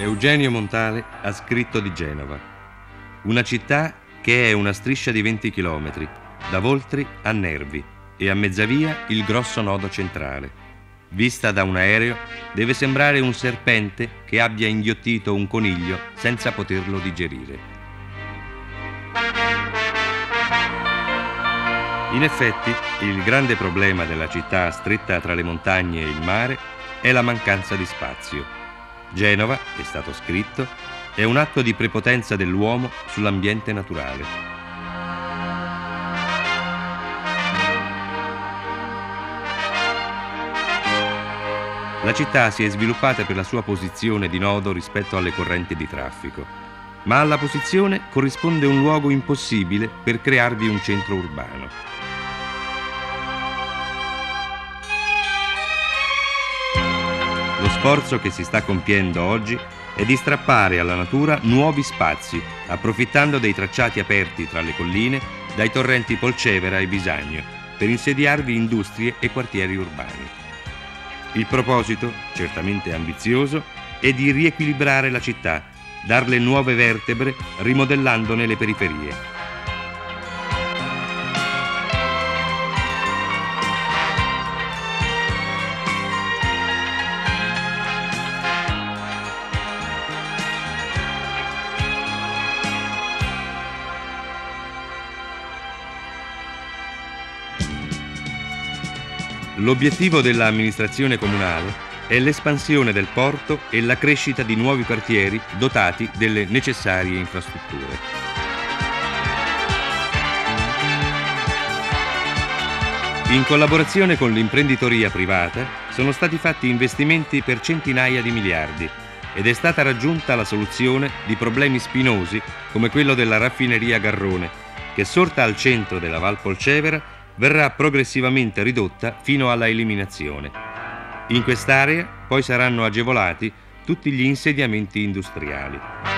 Eugenio Montale ha scritto di Genova, una città che è una striscia di 20 km, da Voltri a Nervi e a mezzavia il grosso nodo centrale. Vista da un aereo, deve sembrare un serpente che abbia inghiottito un coniglio senza poterlo digerire. In effetti, il grande problema della città stretta tra le montagne e il mare è la mancanza di spazio. Genova, è stato scritto, è un atto di prepotenza dell'uomo sull'ambiente naturale. La città si è sviluppata per la sua posizione di nodo rispetto alle correnti di traffico, ma alla posizione corrisponde un luogo impossibile per crearvi un centro urbano. Sforzo che si sta compiendo oggi è di strappare alla natura nuovi spazi, approfittando dei tracciati aperti tra le colline dai torrenti Polcevera e Bisagno, per insediarvi industrie e quartieri urbani. Il proposito, certamente ambizioso, è di riequilibrare la città, darle nuove vertebre, rimodellandone le periferie. L'obiettivo dell'amministrazione comunale è l'espansione del porto e la crescita di nuovi quartieri dotati delle necessarie infrastrutture. In collaborazione con l'imprenditoria privata sono stati fatti investimenti per centinaia di miliardi ed è stata raggiunta la soluzione di problemi spinosi come quello della raffineria Garrone, che sorta al centro della Val Polcevera verrà progressivamente ridotta fino alla eliminazione. In quest'area poi saranno agevolati tutti gli insediamenti industriali.